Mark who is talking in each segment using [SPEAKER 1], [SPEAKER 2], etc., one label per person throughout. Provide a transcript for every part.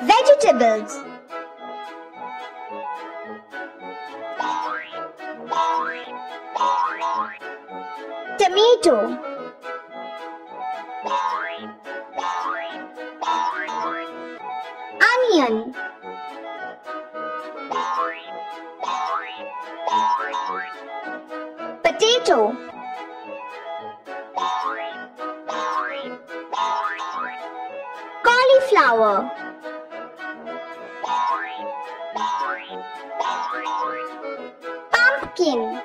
[SPEAKER 1] Vegetables. Tomato. Onion. Potato. Cauliflower Pumpkin.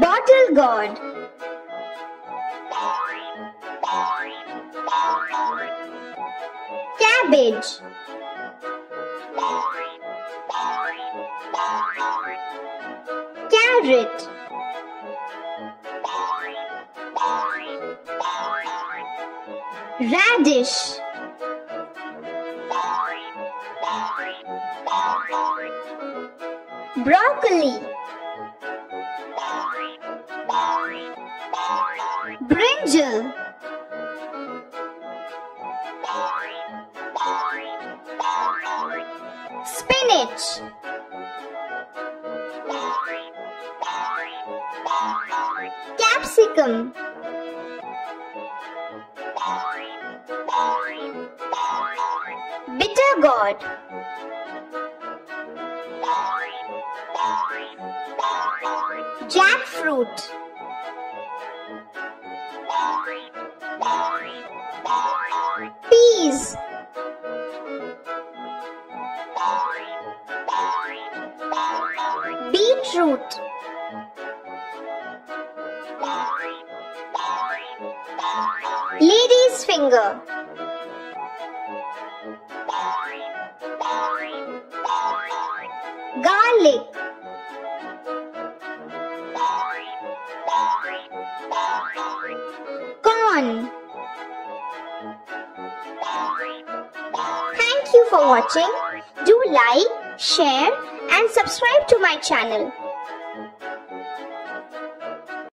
[SPEAKER 1] Bottle gourd. Cabbage. Carrot Radish Broccoli. Brinjal. Spinach. Capsicum Bitter gourd Jackfruit. Peas. Beetroot. Lady's finger Garlic Corn Thank you for watching. Do like, share and subscribe to my channel.